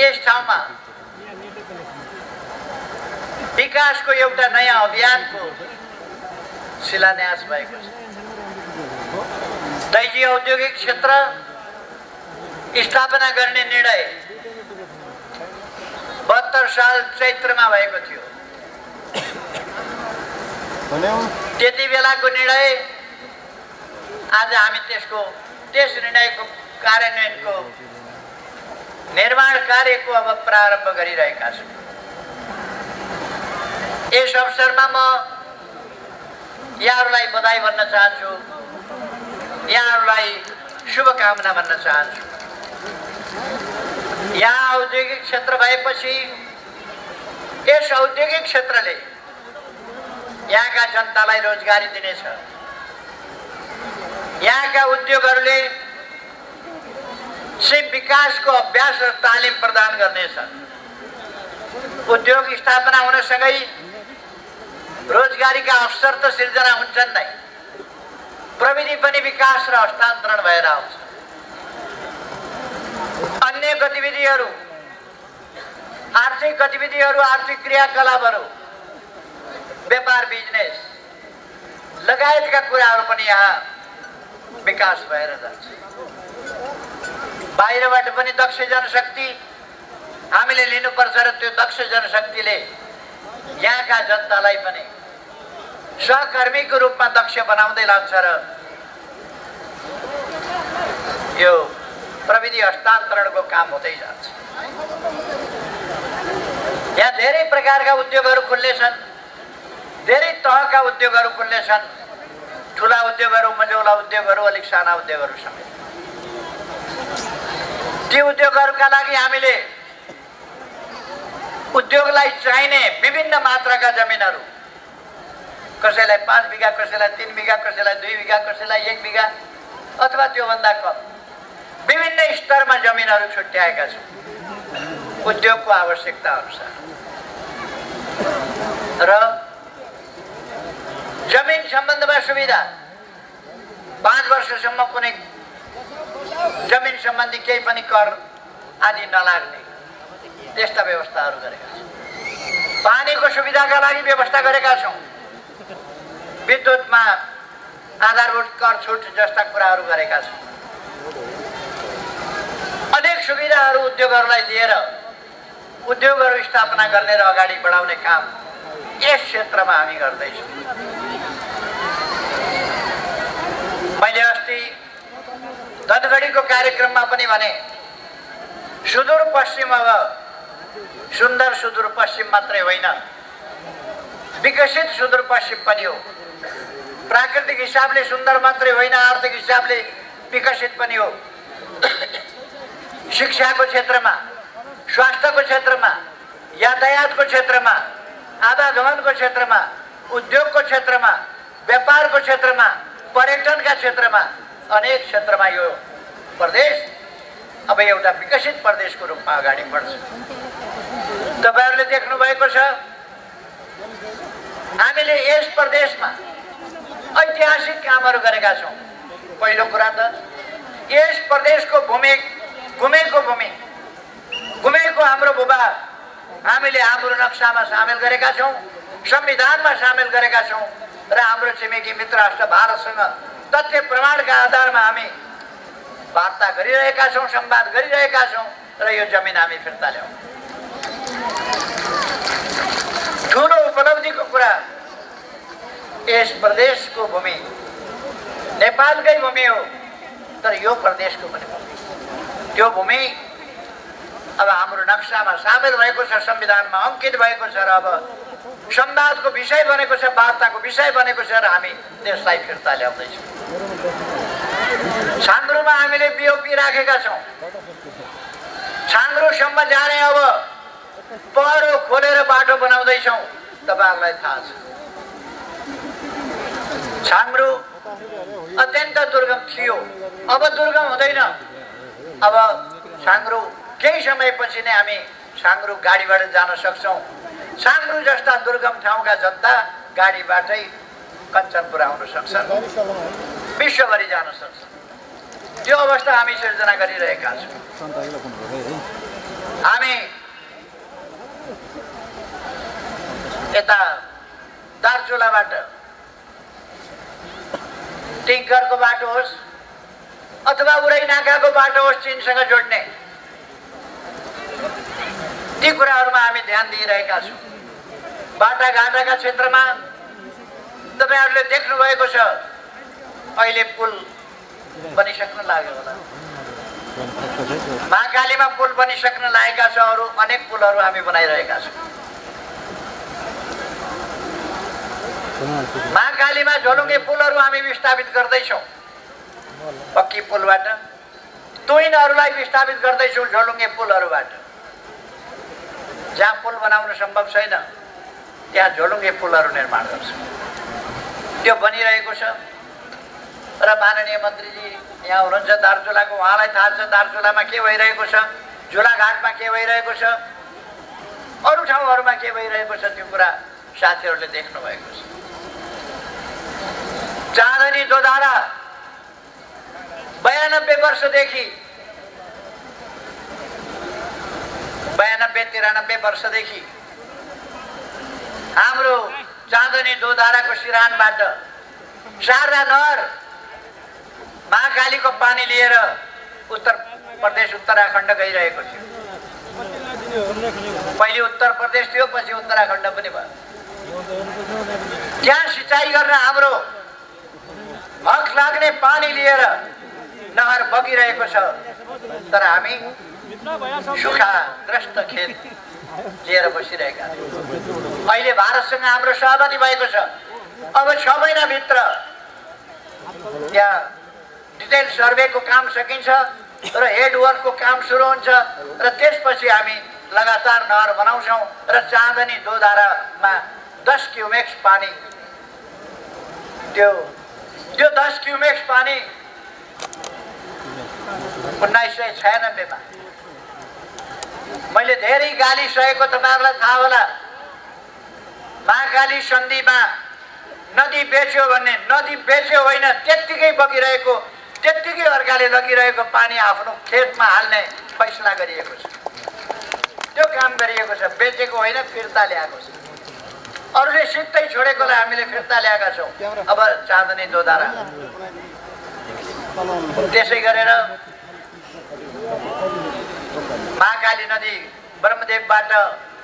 यस ठाउँमा। विकासको एउटा नयाँ अभियानको शिलान्यास भएको छ। दैजी औद्योगिक क्षेत्र स्थापना गर्ने निर्णय बहत्तर साल चैत्रमा भएको थियो। त्यति बेलाको निर्णय आज हामी त्यसको त्यस निर्णयको कार्यान्वयनको निर्माण कार्यको अब प्रारम्भ गरिरहेका छौँ। यस अवसरमा म यहाँहरूलाई बधाई भन्न चाहन्छु। यहाँहरूलाई शुभकामना भन्न चाहन्छु। यहाँ औद्योगिक क्षेत्र भएपछि यस औद्योगिक क्षेत्रले यहाँका जनतालाई रोजगारी दिनेछ। यहाँका उद्योगहरूले सिप विकासको अभ्यास र तालिम प्रदान गर्नेछ। उद्योग स्थापना हुनसँगै रोजगारीका अवसर त सिर्जना हुन्छन् नै। प्रविधि पनि विकास र हस्तान्तरण भएर आउँछ। अन्य गतिविधिहरू आर्थिक गतिविधिहरू आर्थिक क्रियाकलापहरू व्यापार बिजनेस लगायतका कुराहरू पनि यहाँ विकास भएर जान्छ। बाहिरबाट पनि दक्ष जनशक्ति हामीले लिनुपर्छ र त्यो दक्ष जनशक्तिले यहाँका जनतालाई पनि सहकर्मीको रूपमा दक्ष बनाउँदै लान्छ र यो प्रविधि हस्तान्तरणको काम हुँदै जान्छ। यहाँ धेरै प्रकारका उद्योगहरू खुल्नेछन् धेरै तहका उद्योगहरू खुल्नेछन् ठुला उद्योगहरू मझौला उद्योगहरू अलिक साना उद्योगहरू समेत। ती उद्योगहरूका लागि हामीले उद्योगलाई चाहिने विभिन्न मात्राका जमिनहरू कसैलाई पाँच बिघा कसैलाई तिन बिघा कसैलाई दुई बिघा कसैलाई एक बिघा अथवा त्योभन्दा कम विभिन्न स्तरमा जमिनहरू छुट्याएका छौँ उद्योगको आवश्यकता अनुसार। र जमिन सम्बन्धमा सुविधा पाँच वर्षसम्म कुनै जमिन सम्बन्धी केही पनि कर आदि नलाग्ने त्यस्ता व्यवस्थाहरू गरेका छौँ पानीको सुविधाका लागि व्यवस्था गरेका छौँ विद्युतमा आधारभूत कर छुट जस्ता कुराहरू गरेका छौँ अनेक सुविधाहरू उद्योगहरूलाई दिएर उद्योगहरू स्थापना गर्ने र अगाडि बढाउने काम यस क्षेत्रमा हामी गर्दैछौँ मैले धनगढीको कार्यक्रममा पनि भने सुदूरपश्चिम अब सुन्दर सुदूरपश्चिम मात्रै होइन। विकसित सुदूरपश्चिम पनि हो। प्राकृतिक हिसाबले सुन्दर मात्रै होइन आर्थिक हिसाबले विकसित पनि हो। शिक्षाको क्षेत्रमा स्वास्थ्यको क्षेत्रमा यातायातको क्षेत्रमा आवागमनको क्षेत्रमा उद्योगको क्षेत्रमा व्यापारको क्षेत्रमा पर्यटनका क्षेत्रमा अनेक क्षेत्रमा यो प्रदेश। अब एउटा विकसित प्रदेशको रूपमा अगाडि बढ्छ। तपाईँहरूले देख्नुभएको छ हामीले यस प्रदेशमा ऐतिहासिक कामहरू गरेका छौँ। पहिलो कुरा त यस प्रदेशको भूमि घुमेको भूमि घुमेको हाम्रो भूभाग हामीले हाम्रो नक्सामा सामेल गरेका छौँ संविधानमा सामेल गरेका छौँ र हाम्रो छिमेकी मित्र राष्ट्र भारतसँग तथ्य प्रमाणका आधारमा हामी वार्ता गरिरहेका छौँ संवाद गरिरहेका छौँ र यो जमिन हामी फिर्ता ल्याउँ ठुलो उपलब्धिको कुरा यस प्रदेशको भूमि नेपालकै भूमि हो तर यो प्रदेशको पनि भूमि त्यो भूमि अब हाम्रो नक्सामा सामेल भएको छ संविधानमा अङ्कित भएको छ र अब संवादको विषय बनेको छ वार्ताको विषय बनेको छ र हामी देशलाई फिर्ता ल्याउँदैछौँ। छाङ्ग्रोमा हामीले बिओपी राखेका छौँ। छाङ्ग्रोसम्म जाने अब पहरो खोलेर बाटो बनाउँदैछौँ तपाईँहरूलाई थाहा छ। छाङ्ग्रो अत्यन्त दुर्गम थियो। अब दुर्गम हुँदैन। अब छाङ्ग्रो केही समयपछि नै हामी छाङ्ग्रो गाडीबाट जान सक्छौँ। छाङ्ग्रो जस्ता दुर्गम ठाउँका जनता गाडीबाटै कञ्चनपुर आउन सक्छन् विश्वभरि जान सक्छन् त्यो अवस्था हामी सिर्जना गरिरहेका छौँ। हामी यता दार्चुलाबाट टिङ्करको बाटो होस् अथवा उरै नाकाको बाटो होस् चिनसँग जोड्ने। ती कुराहरूमा हामी ध्यान दिइरहेका छौँ। बाटाघाटाका क्षेत्रमा तपाईँहरूले देख्नुभएको छ। अहिले पुल बनिसक्न लाग्यो होला। महाकालीमा पुल बनिसक्न लागेका छ अरू अनेक पुलहरू हामी बनाइरहेका छौँ। महाकालीमा झोलुङ्गे पुलहरू हामी विस्थापित गर्दैछौँ। पक्की पुलबाट तुइनहरूलाई विस्थापित गर्दैछौँ झोलुङ्गे पुलहरूबाट जहाँ पुल बनाउन सम्भव छैन त्यहाँ झोलुङ्गे पुलहरू निर्माण गर्छौँ। त्यो बनिरहेको छ। र माननीय मन्त्रीजी यहाँ हुनुहुन्छ दार्चुलाको उहाँलाई थाहा छ दार्चुलामा के भइरहेको छ झुलाघाटमा के भइरहेको छ अरू ठाउँहरूमा के भइरहेको छ त्यो कुरा साथीहरूले देख्नुभएको छ। चाँदनी दोधारा बयानब्बे वर्षदेखि बयानब्बे तिरानब्बे वर्षदेखि हाम्रो चाँदनी दोधाराको सिरानबाट शारदा नहर महाकालीको पानी लिएर उत्तर प्रदेश उत्तराखण्ड गइरहेको थियो। पहिले उत्तर प्रदेश थियो पछि उत्तराखण्ड पनि भयो। त्यहाँ सिँचाइ गर्न हाम्रो हक लाग्ने पानी लिएर नहर बगिरहेको छ। तर हामी सुखाग्रस्त खेत लिएर बसिरहेका अहिले भारतसँग हाम्रो सहमति भएको छ। अब छ महिनाभित्र त्यहाँ डिटेल सर्वेको काम सकिन्छ र हेडवर्कको काम सुरु हुन्छ र त्यसपछि हामी लगातार नहर बनाउँछौँ र चाँदनी दोधारामा दस क्युमेक्स पानी त्यो त्यो दस क्युमेक्स पानी उन्नाइस सय छयानब्बेमा मैले धेरै गाली सहेको तपाईँहरूलाई थाहा होला। महाकाली सन्धिमा नदी बेच्यो भने नदी बेच्यो होइन त्यत्तिकै बगिरहेको त्यत्तिकै अर्काले लगिरहेको पानी आफ्नो खेतमा हाल्ने फैसला गरिएको छ। त्यो काम गरिएको छ बेचेको होइन फिर्ता ल्याएको छ। अरूले सित्तै छोडेकोलाई हामीले फिर्ता ल्याएका छौँ। अब चाँदनी दोधारा। त्यसै गरेर महाकाली नदी ब्रह्मदेवबाट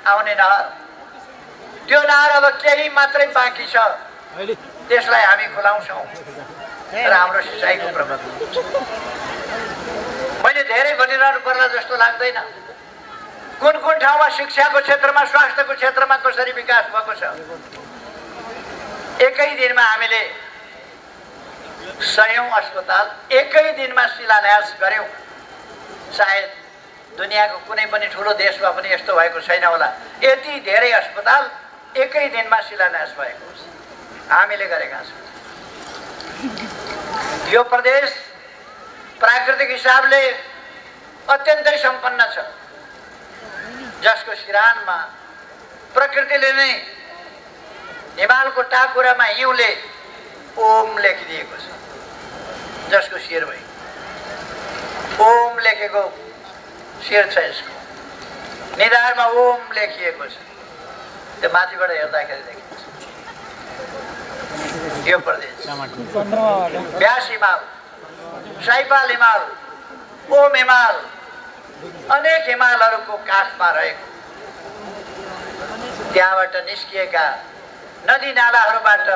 आउने नहर। त्यो नहर अब केही मात्रै बाँकी छ। त्यसलाई हामी खुलाउँछौँ। र हाम्रो सिँचाइको प्रबन्ध मैले धेरै भनिरहनु पर्ला जस्तो लाग्दैन। कुन कुन ठाउँमा शिक्षाको क्षेत्रमा स्वास्थ्यको क्षेत्रमा कसरी विकास भएको छ? एकै दिनमा हामीले सयौँ अस्पताल एकै दिनमा शिलान्यास गऱ्यौँ। सायद दुनियाँको कुनै पनि ठुलो देशमा पनि यस्तो भएको छैन होला। यति धेरै अस्पताल एकै दिनमा शिलान्यास भएको हामीले गरेका छौँ। यो प्रदेश प्राकृतिक हिसाबले अत्यन्तै सम्पन्न छ। जसको सिरानमा प्रकृतिले नै हिमालको टाकुरामा हिउँले ओम लेखिदिएको छ। जसको शिर भई ओम लेखेको शिर छ यसको निधारमा ओम लेखिएको छ। त्यो माथिबाट हेर्दाखेरि देखिन्छ। यो प्रदेश। ब्यास हिमाल साइपाल हिमाल ओम हिमाल अनेक हिमालहरूको काठमा रहेको। त्यहाँबाट निस्किएका नदी नालाहरूबाट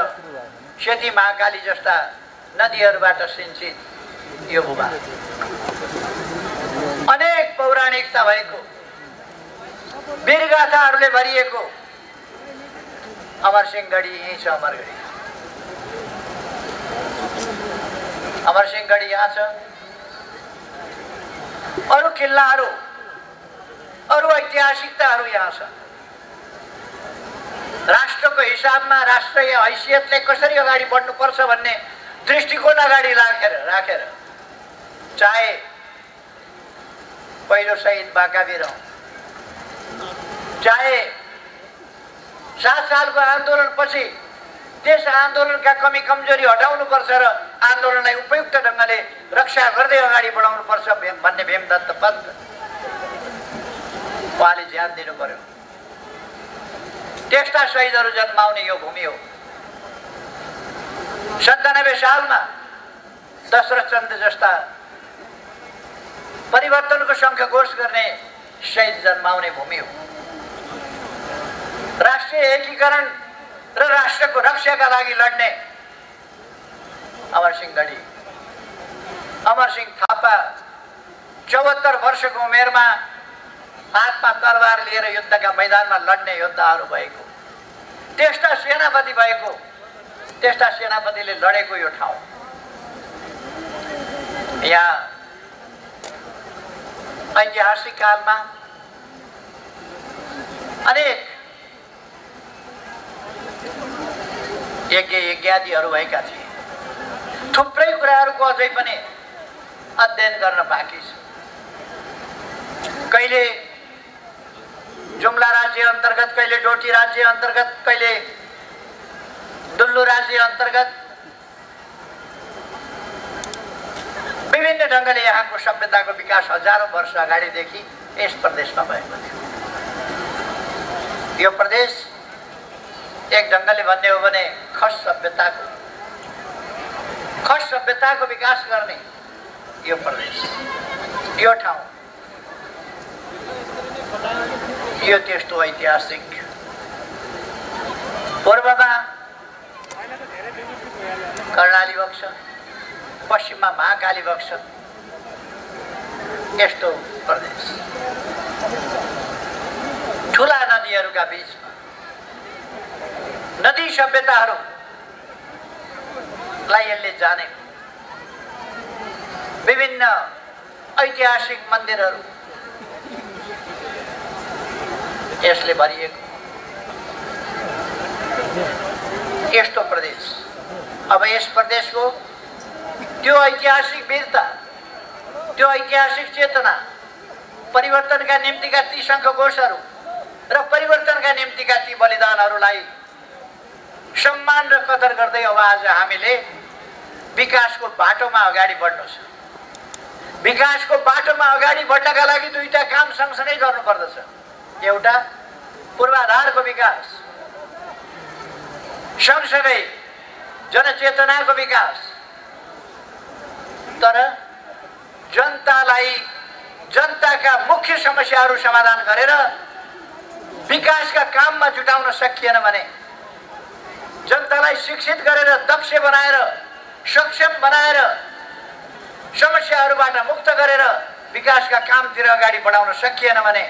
सेती महाकाली जस्ता नदीहरूबाट सिन्चित यो भूभाग। अनेक पौराणिकता भएको वीरगाथाहरूले भरिएको अमरसिंहगढी यहीँ छ अमरगढी अमरसिंहगढी यहाँ छ। अरू किल्लाहरू अरू ऐतिहासिकताहरू यहाँ छ। राष्ट्रको हिसाबमा राष्ट्रिय हैसियतले कसरी अगाडि बढ्नुपर्छ भन्ने दृष्टिकोण अगाडि राखेर राखेर चाहे पहिलो शहीद बाकावीर चाहे सात सालको आन्दोलनपछि त्यस आन्दोलनका कमी कमजोरी हटाउनुपर्छ र आन्दोलनलाई उपयुक्त ढङ्गले रक्षा गर्दै अगाडि बढाउनुपर्छ भन्ने भेमदत्त पद उहाँले ज्यान दिनु पर्यो त्यस्ता शहीदहरू जन्माउने यो भूमि हो। सन्तानब्बे सालमा दशरथ चन्द्र जस्ता परिवर्तनको सङ्ख्या घोष गर्ने शहीद जन्माउने भूमि हो। राष्ट्रिय एकीकरण र राष्ट्रको रक्षाका लागि लड्ने अमरसिंह गढी अमरसिंह थापा चौहत्तर वर्षको उमेरमा हातमा तरबार लिएर युद्धका मैदानमा लड्ने योद्धाहरू भएको। त्यस्ता सेनापति भएको त्यस्ता सेनापतिले लडेको यो ठाउँ। यहाँ ऐतिहासिक कालमा अनेक यज्ञ यज्ञादिहरू भएका थिए थुप्रै कुराहरूको अझै पनि अध्ययन गर्न बाँकी छ कहिले जुम्ला राज्य अन्तर्गत कहिले डोटी राज्य अन्तर्गत कहिले दुल्लु राज्य अन्तर्गत विभिन्न ढङ्गले यहाँको सभ्यताको विकास हजारौँ वर्ष अगाडिदेखि यस प्रदेशमा भएको थियो। यो प्रदेश एक ढङ्गले भन्ने हो भने खस सभ्यताको खस सभ्यताको विकास गर्ने यो प्रदेश यो ठाउँ यो त्यस्तो ऐतिहासिक पूर्वमा कर्णाली बग्छ पश्चिममा महाकाली बग्छ यस्तो प्रदेश ठुला नदीहरूका बिचमा नदी सभ्यताहरूलाई यसले जाने विभिन्न ऐतिहासिक मन्दिरहरू यसले भरिएको यस्तो प्रदेश अब यस प्रदेशको त्यो ऐतिहासिक वीरता त्यो ऐतिहासिक चेतना परिवर्तनका निम्तिका ती शङ्खघोषहरू र परिवर्तनका निम्तिका ती बलिदानहरूलाई सम्मान र कदर गर्दै अब आज हामीले विकासको बाटोमा अगाडि बढ्नु छ। विकासको बाटोमा अगाडि बढ्नका लागि दुईवटा काम सँगसँगै गर्नुपर्दछ। एउटा पूर्वाधारको विकास सँगसँगै जनचेतनाको विकास तर जनतालाई जनताका मुख्य समस्याहरू समाधान गरेर विकासका काममा जुटाउन सकिएन भने जनतालाई शिक्षित गरेर दक्ष बनाएर सक्षम बनाएर समस्याहरूबाट मुक्त गरेर विकासका कामतिर अगाडि बढाउन सकिएन भने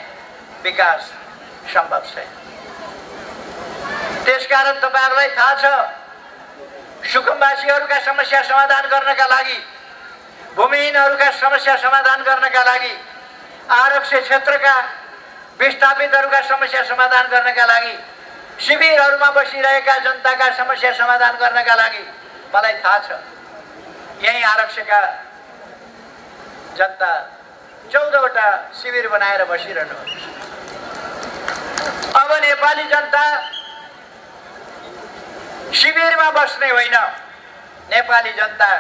विकास सम्भव छैन। त्यसकारण तपाईँहरूलाई थाहा छ सुकुम्बासीहरूका समस्या समाधान गर्नका लागि भूमिहीनहरूका समस्या समाधान गर्नका लागि आरक्षी क्षेत्रका विस्थापितहरूका समस्या समाधान गर्नका लागि शिविरहरूमा बसिरहेका जनताका समस्या समाधान गर्नका लागि मलाई थाहा छ। यही आरक्षका जनता चौधवटा शिविर बनाएर बसिरहनु अब नेपाली जनता शिविरमा बस्ने होइन। नेपाली जनता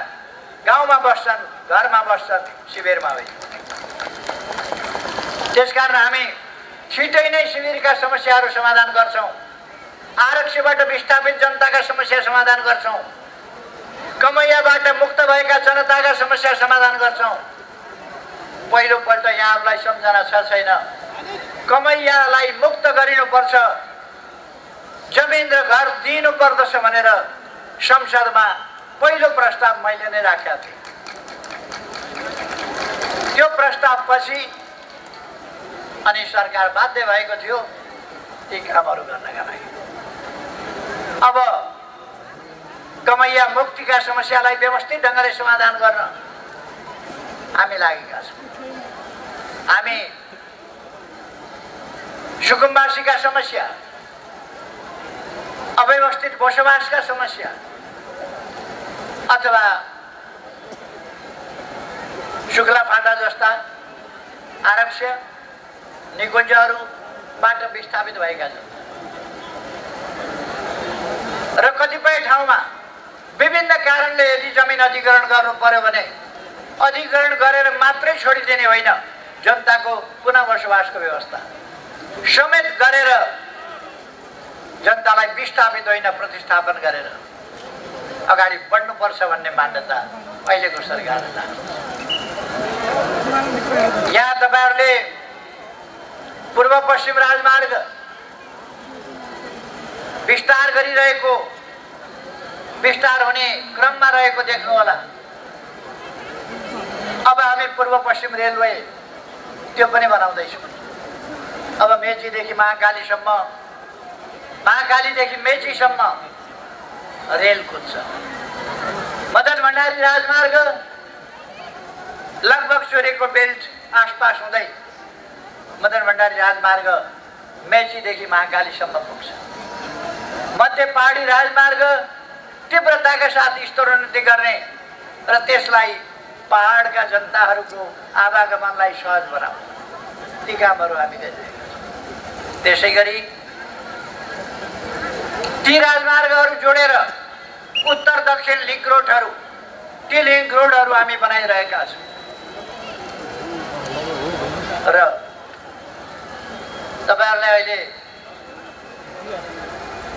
गाउँमा बस्छन् घरमा बस्छन् शिविरमा होइन त्यसकारण हामी छिटै नै शिविरका समस्याहरू समाधान गर्छौँ आरक्षबाट विस्थापित जनताका समस्या समाधान गर्छौँ कमैयाबाट मुक्त भएका जनताका समस्या समाधान गर्छौँ पहिलोपल्ट यहाँहरूलाई सम्झना छ छैन कमैयालाई मुक्त गरिनुपर्छ जमिन र घर दिनु पर्दछ भनेर संसदमा पहिलो प्रस्ताव मैले नै राखेका थिएँ। त्यो प्रस्तावपछि अनि सरकार बाध्य भएको थियो ती कामहरू गर्नका लागि। अब कमैया मुक्तिका समस्यालाई व्यवस्थित ढङ्गले समाधान गर्न हामी लागेका छौँ। हामी सुकुम्बासीका समस्या अव्यवस्थित बसोबासका समस्या अथवा शुक्ला फाटा जस्ता आरक्ष निकुञ्जहरूबाट विस्थापित भएका छन्। र कतिपय ठाउँमा विभिन्न कारणले यदि जमिन अधिग्रहण गर्नु पर्यो भने अधिग्रहण गरेर मात्रै छोडिदिने होइन जनताको पुनः व्यवस्था। समेत गरेर जनतालाई विस्थापित होइन प्रतिस्थापन गरेर। अगाडि बढ्नुपर्छ भन्ने मान्यता अहिलेको सरकारलाई यहाँ तपाईँहरूले पूर्व पश्चिम राजमार्ग विस्तार गरिरहेको विस्तार हुने क्रममा रहेको देख्नु होला अब हामी पूर्व पश्चिम रेलवे त्यो पनि बनाउँदैछौँ। अब मेचीदेखि महाकालीसम्म महाकालीदेखि मेचीसम्म रेल कुद्छ। मदन भण्डारी राजमार्ग लगभग सूर्यको बेल्ट आसपास हुँदै मदन भण्डारी राजमार्ग मेचीदेखि महाकालीसम्म पुग्छ। मध्य पहाडी राजमार्ग तीव्रताका साथ स्तरोन्नति गर्ने र त्यसलाई पहाडका जनताहरूको आवागमनलाई सहज बनाउने। ती कामहरू हामी गरिरहेका छौँ। त्यसै गरी ती राजमार्गहरू जोडेर उत्तर दक्षिण लिङ्क रोडहरू। ती लिङ्क रोडहरू हामी बनाइरहेका छौँ। र तपाईँहरूलाई अहिले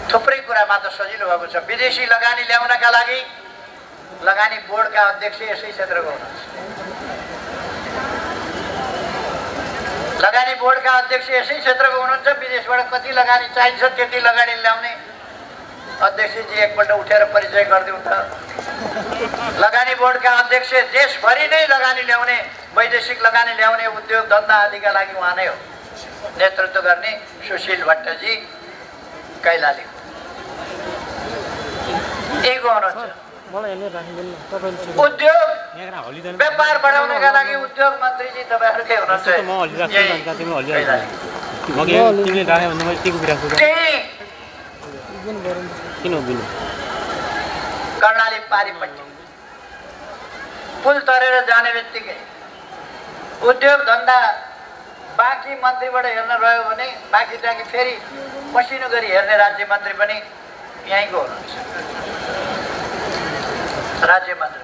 थुप्रै कुरामा त सजिलो भएको छ। विदेशी लगानी ल्याउनका लागि लगानी बोर्डका अध्यक्ष यसै क्षेत्रको हुनुहुन्छ। लगानी बोर्डका अध्यक्ष यसै क्षेत्रको हुनुहुन्छ। विदेशबाट कति लगानी चाहिन्छ त्यति लगानी ल्याउने अध्यक्षजी एकपल्ट उठेर परिचय गरिदिउँ त। लगानी बोर्डका अध्यक्ष देशभरि नै लगानी ल्याउने वैदेशिक लगानी ल्याउने उद्योग धन्दा आदिका लागि उहाँ नै हो। नेतृत्व गर्ने सुशील भट्टजी कैलाली। उद्योग व्यापार बढाउनका लागि उद्योग मन्त्रीजी तपाईँहरूकै हुनुहुन्छ। किन उभिनु कर्णाली पारिपट्टि। पुल तरेर जाने बित्तिकै उद्योग धन्दा बाँकी मन्त्रीबाट हेर्न रह्यो भने बाँकी टाँकी फेरि मसिनो गरी हेर्ने राज्य मन्त्री पनि यहीँको हुनुहुन्छ। राज्य मन्त्री।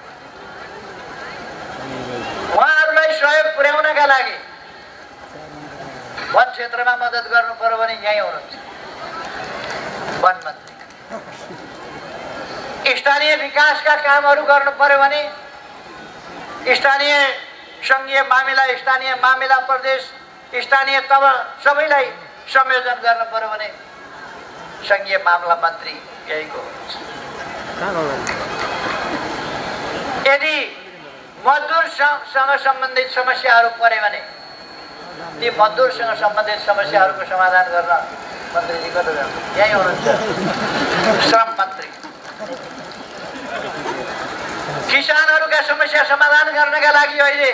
उहाँहरूलाई सहयोग पुर्याउनका लागि वन क्षेत्रमा मद्दत गर्नु पर्यो भने यहीँ हुनुहुन्छ। वन मन्त्री। स्थानीय विकासका कामहरू गर्नु पर्यो भने स्थानीय सङ्घीय मामिला स्थानीय मामिला प्रदेश स्थानीय तब सबैलाई संयोजन गर्नु पर्यो भने सङ्घीय मामला मन्त्री यहीको यदि मजदुरसँग सम्बन्धित समस्याहरू पऱ्यो भने ती मजदुरसँग सम्बन्धित समस्याहरूको समाधान गर्न श्रम मन्त्री किसानहरूका समस्या समाधान गर्नका लागि अहिले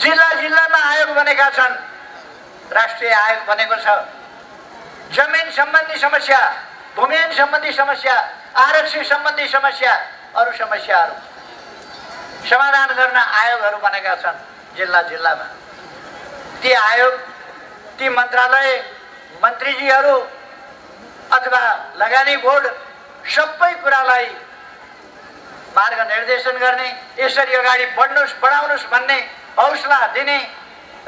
जिल्ला जिल्लामा आयोग बनेका छन्। राष्ट्रिय आयोग बनेको छ। जमिन सम्बन्धी समस्या भूमिहीन सम्बन्धी समस्या आरक्षी सम्बन्धी समस्या अरू समस्याहरू। समाधान गर्न आयोगहरू बनेका छन् जिल्ला जिल्लामा। ती आयोग ती मन्त्रालय मन्त्रीजीहरू अथवा लगानी बोर्ड सबै कुरालाई मार्ग निर्देशन गर्ने यसरी अगाडि बढ्नुहोस् बढाउनुहोस् भन्ने हौसला दिने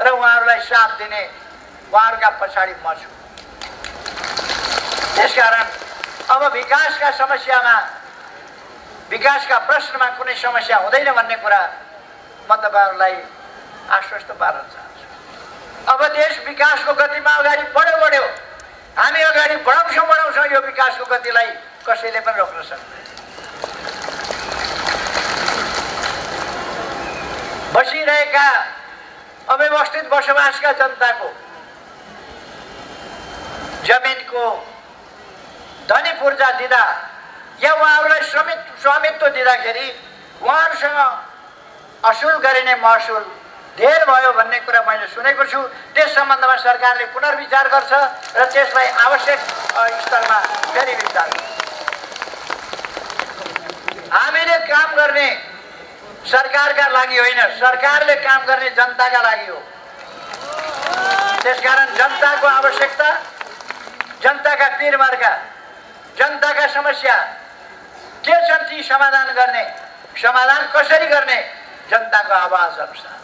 र उहाँहरूलाई साथ दिने उहाँहरूका पछाडि म छु। त्यसकारण अब विकासका समस्यामा विकासका प्रश्नमा कुनै समस्या हुँदैन भन्ने कुरा म तपाईँहरूलाई आश्वस्त पार्न चाहन्छु। अब देश विकासको गतिमा अगाडि बढ्यो बढ्यो। हामी अगाडि बढाउँछौँ बढाउँछौँ यो विकासको गतिलाई कसैले पनि रोक्न सक्दैन। बसिरहेका अव्यवस्थित बसोबासका जनताको जमिनको धनी पूर्जा दिँदा या उहाँहरूलाई श्रमित स्वामित्व दिँदाखेरि उहाँहरूसँग असुल गरिने महसुल धेर भयो भन्ने कुरा मैले सुनेको छु। त्यस सम्बन्धमा सरकारले पुनर्विचार गर्छ र त्यसलाई आवश्यक स्तरमा फेरि विचार हामीले काम गर्ने सरकारका लागि होइन सरकारले काम गर्ने जनताका लागि हो। त्यसकारण जनताको आवश्यकता जनताका पिरमर्का जनताका समस्या के छन् ती समाधान गर्ने समाधान कसरी गर्ने जनताको आवाज अनुसार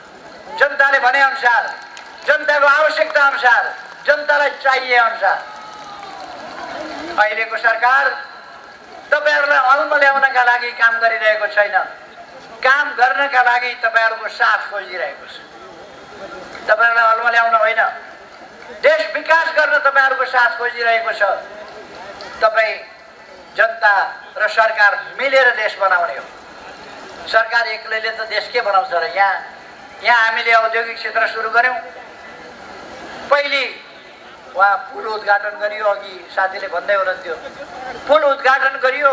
जनताले भने अनुसार जनताको आवश्यकता अनुसार जनतालाई चाहिए अनुसार। अहिलेको सरकार तपाईँहरूलाई अल्म ल्याउनका लागि काम गरिरहेको छैन। काम गर्नका लागि तपाईँहरूको साथ खोजिरहेको छ। तपाईँहरूलाई अल्म ल्याउन होइन। देश विकास गर्न तपाईँहरूको साथ खोजिरहेको छ। तपाईँ जनता र सरकार मिलेर देश बनाउने हो। सरकार एक्लैले त देश के बनाउँछ र यहाँ? यहाँ हामीले औद्योगिक क्षेत्र सुरु गऱ्यौँ पहिले उहाँ पुल उद्घाटन गरियो अघि साथीले भन्दै हुनुहुन्थ्यो। पुल उद्घाटन गरियो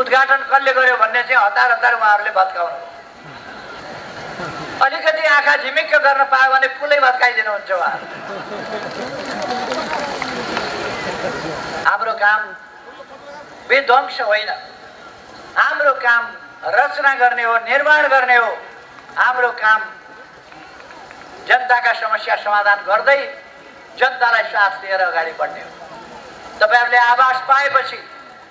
उद्घाटन कसले गर्यो भन्ने चाहिँ हतार हतार उहाँहरूले भत्काउनु। अलिकति आँखा झिमिक्क गर्न पायो भने पुलै भत्काइदिनुहुन्छ उहाँहरू हाम्रो काम विध्वंस होइन। हाम्रो काम रचना गर्ने हो निर्माण गर्ने हो। हाम्रो काम जनताका समस्या समाधान गर्दै जनतालाई साथ दिएर अगाडि बढ्ने हो। तपाईँहरूले आवास पाएपछि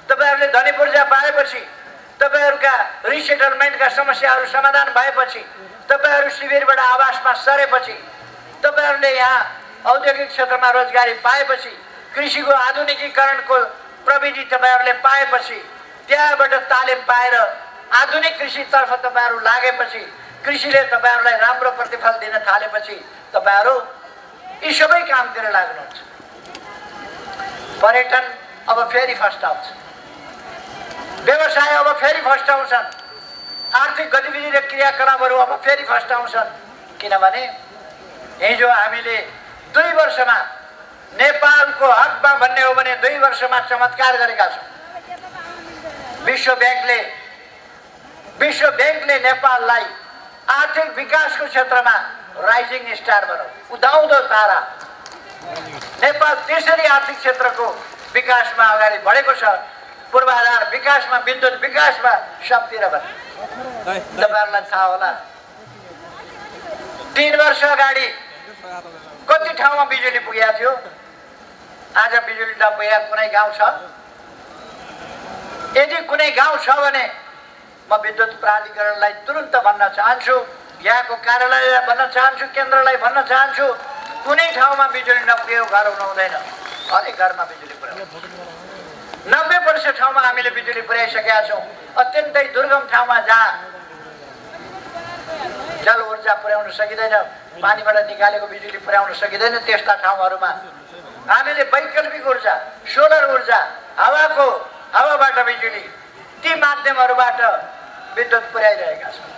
तपाईँहरूले धनी पूर्जा पाएपछि तपाईँहरूका रिसेटलमेन्टका समस्याहरू समाधान भएपछि तपाईँहरू शिविरबाट आवासमा सरेपछि तपाईँहरूले यहाँ औद्योगिक क्षेत्रमा रोजगारी पाएपछि कृषिको आधुनिकीकरणको प्रविधि तपाईँहरूले पाएपछि त्यहाँबाट तालिम पाएर आधुनिक कृषितर्फ तपाईँहरू लागेपछि कृषिले तपाईँहरूलाई राम्रो प्रतिफल दिन थालेपछि तपाईँहरू यी सबै कामतिर लाग्नुहुन्छ पर्यटन अब फेरि फर्स्ट आउँछ। व्यवसाय अब फेरि फर्स्ट आउँछन्। आर्थिक गतिविधि र क्रियाकलापहरू अब फेरि फर्स्ट आउँछन्। किनभने हिजो हामीले दुई वर्षमा नेपालको हकमा भन्ने हो भने दुई वर्षमा चमत्कार गरेका छौँ। विश्व ब्याङ्कले विश्व ब्याङ्कले नेपाललाई आर्थिक विकासको क्षेत्रमा राइजिङ स्टार बनाऊ उदाउँदो तारा। नेपाल त्यसरी आर्थिक क्षेत्रको विकासमा अगाडि बढेको छ। पूर्वाधार विकासमा विद्युत विकासमा सबतिर भने तपाईँहरूलाई थाहा होला। तिन वर्ष अगाडि कति ठाउँमा बिजुली पुगेको थियो? आज बिजुली नपुगेको कुनै गाउँ छ? यदि कुनै गाउँ छ भने म विद्युत प्राधिकरणलाई तुरन्त भन्न चाहन्छु। यहाँको कार्यालयलाई भन्न चाहन्छु केन्द्रलाई भन्न चाहन्छु। कुनै ठाउँमा बिजुली नपुगेको घर हुनु हुँदैन। हरेक घरमा बिजुली पुर्याउनु नब्बे प्रतिशत ठाउँमा हामीले बिजुली पुर्याइसकेका छौँ। अत्यन्तै दुर्गम ठाउँमा जहाँ जल ऊर्जा पुर्याउन सकिँदैन पानीबाट निकालेको बिजुली पुर्याउन सकिँदैन त्यस्ता ठाउँहरूमा हामीले वैकल्पिक ऊर्जा सोलर ऊर्जा हावाको हावाबाट बिजुली ती माध्यमहरूबाट विद्युत पुर्याइरहेका छौँ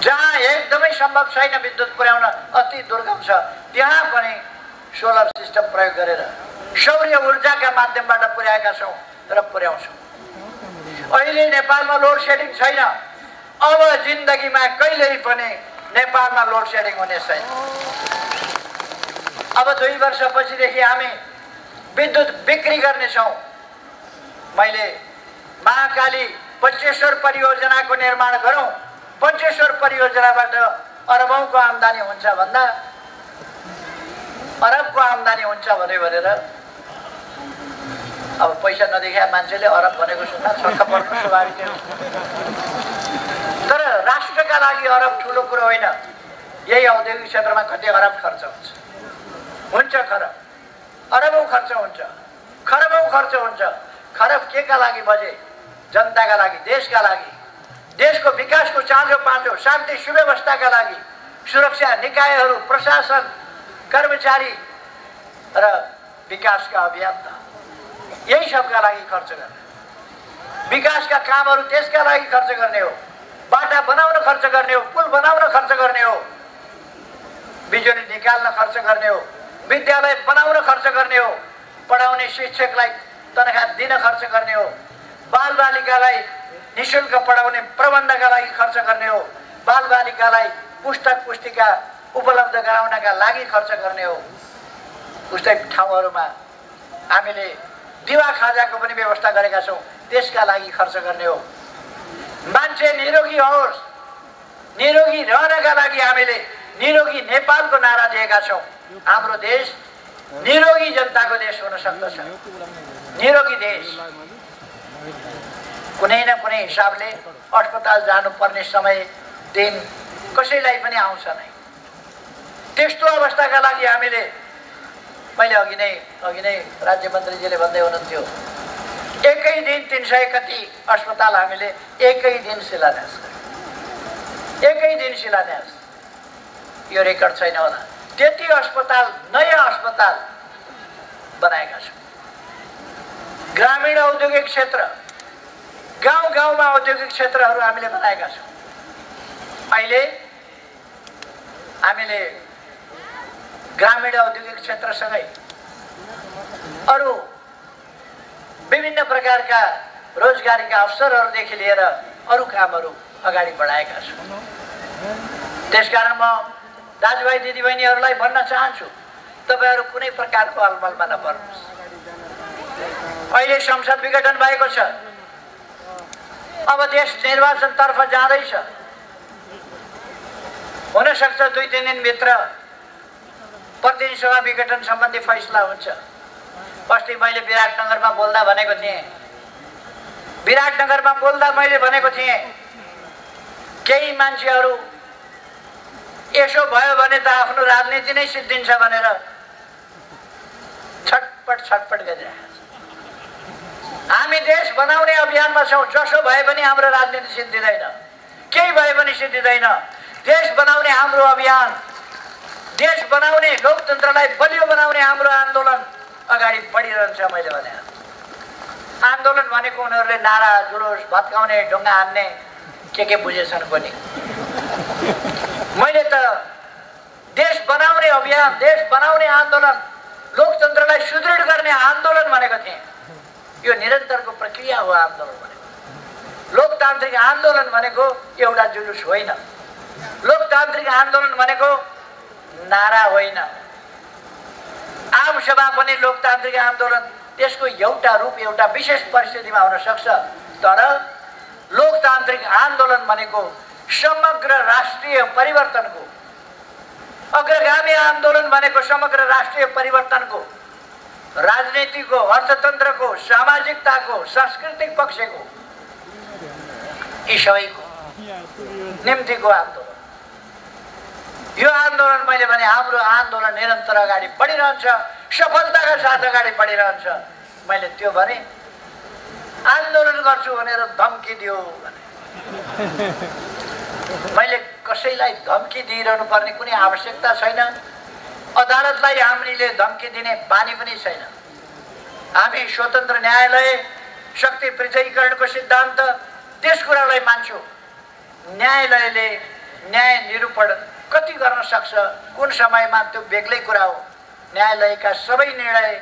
जहाँ एकदमै सम्भव छैन विद्युत पुर्याउन अति दुर्गम छ त्यहाँ पनि सोलर सिस्टम प्रयोग गरेर सौर्य ऊर्जाका माध्यमबाट पुर्याएका छौँ र पुर्याउँछौँ अहिले नेपालमा लोड सेडिङ छैन अब जिन्दगीमा कहिल्यै पनि नेपालमा लोड सेडिङ हुने छैन अब दुई वर्षपछिदेखि हामी विद्युत बिक्री गर्नेछौँ मैले महाकाली पञ्चेश्वर परियोजनाको निर्माण गरौँ। पञ्चेश्वर परियोजनाबाट अरबौँको आम्दानी हुन्छ भन्दा अरबको आम्दानी हुन्छ भन्यो भनेर अब पैसा नदेखा मान्छेले अरब भनेको सुन्दा छक्क पर्नु स्वाभाविक। तर राष्ट्रका लागि अरब ठुलो कुरो होइन। यही औद्योगिक क्षेत्रमा कति अरब खर्च हुन्छ। हुन्छ खरब अरबौँ खर्च हुन्छ। खरबौँ खर्च हुन्छ। खरब के का लागि बजे? जनताका लागि देशका लागि देशको विकासको चाँजो पाँचो शान्ति सुव्यवस्थाका लागि सुरक्षा निकायहरू प्रशासन कर्मचारी र विकासका अभियन्ता। यही सबका लागि खर्च गर्ने। विकासका कामहरू त्यसका लागि खर्च गर्ने हो। बाटा बनाउन खर्च गर्ने हो पुल बनाउन खर्च गर्ने हो। बिजुली निकाल्न खर्च गर्ने हो। विद्यालय बनाउन खर्च गर्ने हो। पढाउने शिक्षकलाई तनखा दिन खर्च गर्ने हो। बालबालिकालाई नि शुल्क पढाउने प्रबन्धका लागि खर्च गर्ने हो। बालबालिकालाई पुस्तक पुस्तिका उपलब्ध गराउनका लागि खर्च गर्ने हो। उस्तै ठाउँहरूमा हामीले दिवा खाजाको पनि व्यवस्था गरेका छौँ त्यसका लागि खर्च गर्ने हो। मान्छे निरोगी होस् निरोगी रहनका लागि हामीले निरोगी नेपालको नारा दिएका छौँ। हाम्रो देश निरोगी जनताको देश हुन सक्दछ। निरोगी देश। कुनै न कुनै हिसाबले अस्पताल जानुपर्ने समय दिन कसैलाई पनि आउँछ नै। त्यस्तो अवस्थाका लागि हामीले मैले अघि नै अघि नै राज्य मन्त्रीजीले भन्दै हुनुहुन्थ्यो एकै दिन तिन सय कति अस्पताल हामीले एकै दिन शिलान्यास एकै दिन शिलान्यास। यो रेकर्ड छैन होला। त्यति अस्पताल नयाँ अस्पताल बनाएका छौँ। ग्रामीण औद्योगिक क्षेत्र गाउँ गाउँमा औद्योगिक क्षेत्रहरू हामीले बनाएका छौँ अहिले हामीले ग्रामीण औद्योगिक क्षेत्रसँगै अरू विभिन्न प्रकारका रोजगारीका अवसरहरूदेखि लिएर अरू कामहरू अगाडि बढाएका छौँ त्यसकारण म दाजुभाइ दिदीबहिनीहरूलाई भन्न चाहन्छु तपाईँहरू कुनै प्रकारको अलमलमा नपर्नुहोस् अहिले संसद विघटन भएको छ। अब देश निर्वाचनतर्फ जाँदैछ। हुनसक्छ दुई तिन दिनभित्र प्रतिनिधि सभा विघटन सम्बन्धी फैसला हुन्छ। अस्ति मैले विराटनगरमा बोल्दा भनेको थिएँ। विराटनगरमा बोल्दा मैले भनेको थिएँ केही मान्छेहरू यसो भयो भने त आफ्नो राजनीति नै सिद्धिन्छ भनेर छटपट छटपट गरिरहेको हामी देश बनाउने अभियानमा छौँ। जसो भए पनि हाम्रो राजनीति सिद्धिँदैन। केही भए पनि सिद्धिँदैन। देश बनाउने हाम्रो अभियान। देश बनाउने लोकतन्त्रलाई बलियो बनाउने हाम्रो आन्दोलन अगाडि बढिरहन्छ मैले भने। आन्दोलन भनेको उनीहरूले नारा जुलुस भत्काउने ढुङ्गा हान्ने के के बुझेछन् पनि। मैले त देश बनाउने अभियान देश बनाउने आन्दोलन लोकतन्त्रलाई सुदृढ गर्ने आन्दोलन भनेको थिएँ। यो निरन्तरको प्रक्रिया हो आन्दोलन भनेको। लोकतान्त्रिक आन्दोलन भनेको एउटा जुलुस होइन। लोकतान्त्रिक आन्दोलन भनेको नारा होइन। आम सभा पनि लोकतान्त्रिक आन्दोलन त्यसको एउटा रूप एउटा विशेष परिस्थितिमा हुन सक्छ। तर लोकतान्त्रिक आन्दोलन भनेको समग्र राष्ट्रिय परिवर्तनको अग्रगामी आन्दोलन भनेको समग्र राष्ट्रिय परिवर्तनको राजनीतिको अर्थतन्त्रको सामाजिकताको सांस्कृतिक पक्षको यी सबैको निम्तिको आन्दोलन। यो आन्दोलन मैले भने हाम्रो आन्दोलन निरन्तर अगाडि बढिरहन्छ सफलताका साथ अगाडि बढिरहन्छ। मैले त्यो भने आन्दोलन गर्छु भनेर धम्की दियो भने। मैले कसैलाई धम्की दिइरहनु पर्ने कुनै आवश्यकता छैन। अदालतलाई हामीले धम्की दिने बानी पनि छैन। हामी स्वतन्त्र न्यायालय शक्ति पृथकीकरणको सिद्धान्त त्यस कुरालाई मान्छु न्यायालयले न्याय निरूपण कति गर्न सक्छ कुन समयमा त्यो बेग्लै कुरा हो न्यायालयका सबै निर्णय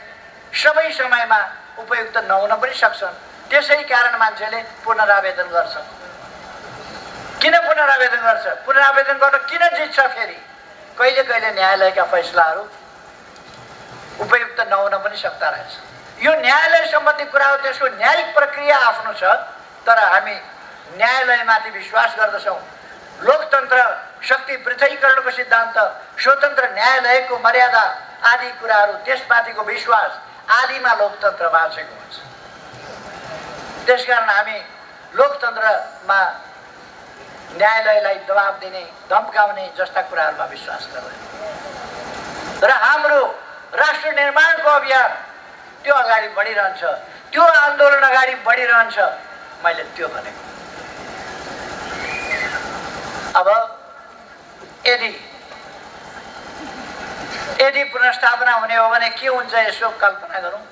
सबै समयमा उपयुक्त नहुन पनि सक्छन् त्यसै कारण मान्छेले पुनरावेदन गर्छ किन पुनरावेदन गर्छ? पुनरावेदन गर्न किन जित्छ फेरि? कहिले कहिले न्यायालयका फैसलाहरू उपयुक्त नहुन पनि सक्दा रहेछ। यो न्यायालय सम्बन्धी कुरा हो त्यसको न्यायिक प्रक्रिया आफ्नो छ तर हामी न्यायालयमाथि विश्वास गर्दछौँ। लोकतन्त्र शक्ति पृथकीकरणको सिद्धान्त स्वतन्त्र न्यायालयको मर्यादा आदि कुराहरू त्यसमाथिको विश्वास आदिमा लोकतन्त्र बाँचेको हुन्छ। त्यसकारण हामी लोकतन्त्रमा न्यायालयलाई दबाब दिने धम्काउने जस्ता कुराहरूमा विश्वास गर्दैन। र हाम्रो राष्ट्र निर्माणको अभियान त्यो अगाडि बढिरहन्छ त्यो आन्दोलन अगाडि बढिरहन्छ मैले त्यो भनेको। अब यदि यदि पुनर्स्थापना हुने हो भने के हुन्छ यसो कल्पना गरौँ?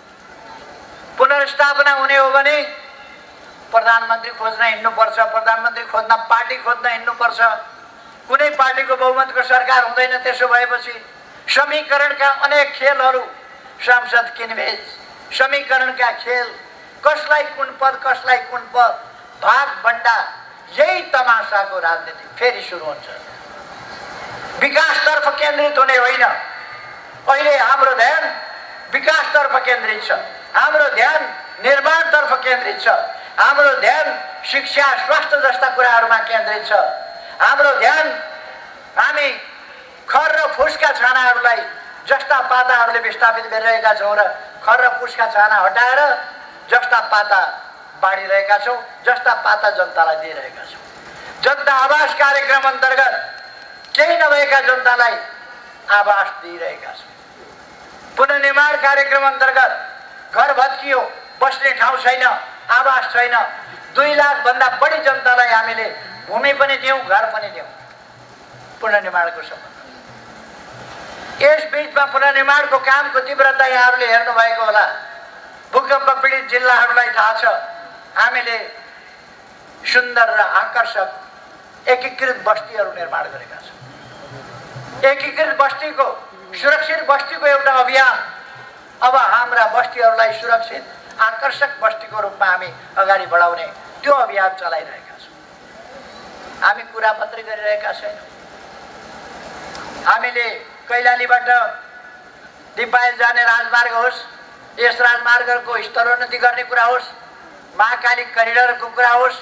पुनर्स्थापना हुने हो भने प्रधानमन्त्री खोज्न हिँड्नुपर्छ प्रधानमन्त्री खोज्न पार्टी खोज्न हिँड्नुपर्छ। कुनै पार्टीको बहुमतको सरकार हुँदैन त्यसो भएपछि समीकरणका अनेक खेलहरू सांसद किनबेच समीकरणका खेल कसलाई कुन पद कसलाई कुन पद भाग बन्डा यही तमासाको राजनीति फेरि सुरु हुन्छ। विकासतर्फ केन्द्रित हुने होइन। अहिले हाम्रो ध्यान विकासतर्फ केन्द्रित छ। हाम्रो ध्यान निर्माणतर्फ केन्द्रित छ। हाम्रो ध्यान शिक्षा स्वास्थ्य जस्ता कुराहरूमा केन्द्रित छ। हाम्रो ध्यान हामी खर र फुसका छानाहरूलाई जस्ता पाताहरूले विस्थापित गरिरहेका छौँ र खर र फुसका छाना हटाएर जस्ता पाता बाँडिरहेका छौँ जस्ता पाता जनतालाई दिइरहेका छौँ। जनता आवास कार्यक्रम अन्तर्गत केही नभएका जनतालाई आवास दिइरहेका छौँ। पुनर्निर्माण कार्यक्रम अन्तर्गत घर भत्कियो बस्ने ठाउँ छैन। आवास छैन। दुई लाखभन्दा बढी जनतालाई हामीले भूमि पनि दियौँ घर पनि दियौँ। पुनर्निर्माणको सम्बन्ध। यस बिचमा पुनर्निर्माणको कामको तीव्रता यहाँहरूले हेर्नुभएको होला। भूकम्प पीडित जिल्लाहरूलाई थाहा छ। हामीले सुन्दर र आकर्षक एकीकृत बस्तीहरू निर्माण गरेका छौँ। एकीकृत बस्तीको सुरक्षित बस्तीको एउटा अभियान अब हाम्रा बस्तीहरूलाई सुरक्षित आकर्षक बस्तीको रूपमा हामी अगाडि बढाउने त्यो अभियान चलाइरहेका छौँ। हामी कुरा मात्रै गरिरहेका छैनौँ। हामीले कैलालीबाट दिपायल जाने राजमार्ग होस् यस राजमार्गको स्तरोन्नति गर्ने कुरा होस् महाकाली करिडरको कुरा होस्